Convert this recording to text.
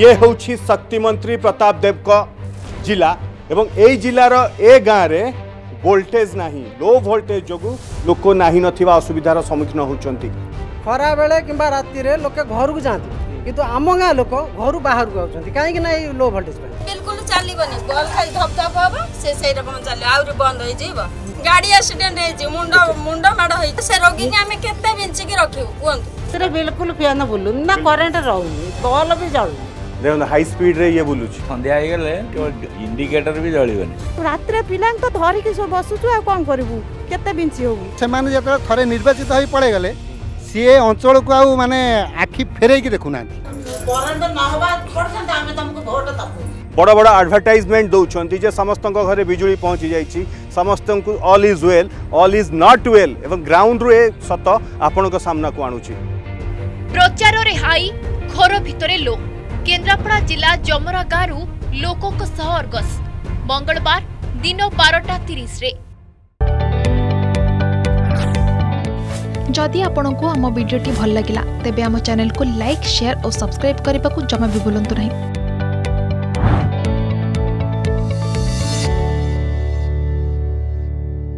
ये हूँ शक्ति मंत्री प्रताप देव जिला एवं जिलार ए गाँव में वोल्टेज ना लो भोल्टेज जो लोक ना नसुविधार सम्मुखीन होती खरा बेले कि रात घर को जाते किंतु आम गाँ लोक घर बाहर को जाते कहीं लो भोल्टेज बिल्कुल गाड़ी एक्सीडेंट मुंड मुंड रोगी के बिल्कुल ना करेन्ट रही भी जलू ଦେଖନ୍ତୁ ହାଇ ସ୍ପିଡ୍ରେ ଇଏ ବୁଲୁଛି ସନ୍ଧ୍ୟା ହେଇଗଲେ ଇଣ୍ଡିକେଟର ବି ଜଳିବନି ରାତିରେ ପିଲାଙ୍କୁ ତ ଧରିକି ସବୁ ବସୁଛୁ ଆଉ କ'ଣ କରିବୁ କେତେ ବିଞ୍ଚି ହବୁ ସେମାନେ ଯେତେବେଳେ ଥରେ ନିର୍ବାଚିତ ହୋଇ ପଳେଇଗଲେ ସିଏ ଅଞ୍ଚଳକୁ ଆଉ ମାନେ ଆଖି ଫେରେଇକି ଦେଖୁନାହାନ୍ତି ବଡ଼ ବଡ଼ ଆଡ଼ଭର୍ଟାଇଜମେଣ୍ଟ ଦେଉଛନ୍ତି ଯେ ସମସ୍ତଙ୍କ ଘରେ ବିଜୁଳି ପହଞ୍ଚି ଯାଇଛି ସମସ୍ତଙ୍କୁ all is well all is not well ଏବଂ ଗ୍ରାଉଣ୍ଡରୁ ଏ ସତ ଆପଣଙ୍କ ସାମ୍ନାକୁ ଆଣୁଛି ପ୍ରଚାରରେ ହାଇ ଘର ଭିତରେ ଲୋ केन्द्रापड़ा जिला जमरा गांव लोकों अर्गस मंगलवार दिन बारटा तीस जदि आपण आम भिड्टे भल लगा तेब चेल को लाइक सेयार और सब्सक्राइब करने को जमा भी बुलां नहीं